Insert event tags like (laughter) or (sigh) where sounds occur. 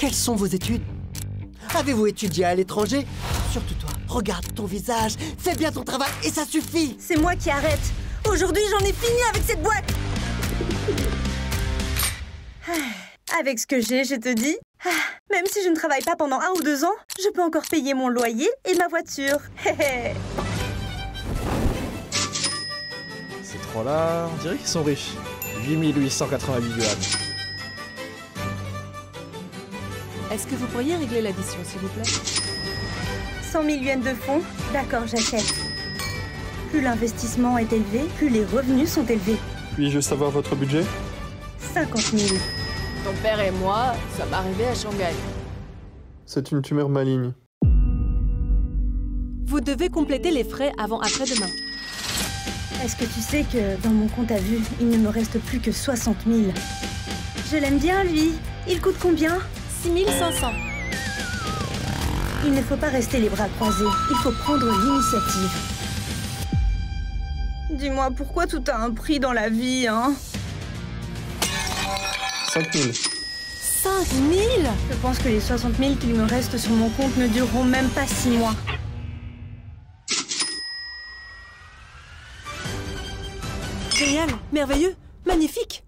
Quelles sont vos études? Avez-vous étudié à l'étranger? Surtout toi, regarde ton visage, fais bien ton travail et ça suffit C'est moi qui arrête. Aujourd'hui, j'en ai fini avec cette boîte. Ah, Avec ce que j'ai, je te dis. Ah, Même si je ne travaille pas pendant un ou deux ans, je peux encore payer mon loyer et ma voiture. (laughs) Ces trois-là, on dirait qu'ils sont riches. 8888 yuan. Est-ce que vous pourriez régler l'addition, s'il vous plaît 100 000 yuan de fonds D'accord, j'achète. Plus l'investissement est élevé, plus les revenus sont élevés. Puis-je savoir votre budget 50 000. Ton père et moi sommes arrivés à Shanghai. C'est une tumeur maligne. Vous devez compléter les frais avant après-demain. Est-ce que tu sais que dans mon compte à vue, il ne me reste plus que 60 000 Je l'aime bien, lui. Il coûte combien? 6500. Il ne faut pas rester les bras croisés. Il faut prendre l'initiative. Dis-moi, pourquoi tout a un prix dans la vie, hein 5000. 5000 Je pense que les 60 000 qu'il me reste sur mon compte ne dureront même pas six mois. Génial, merveilleux, magnifique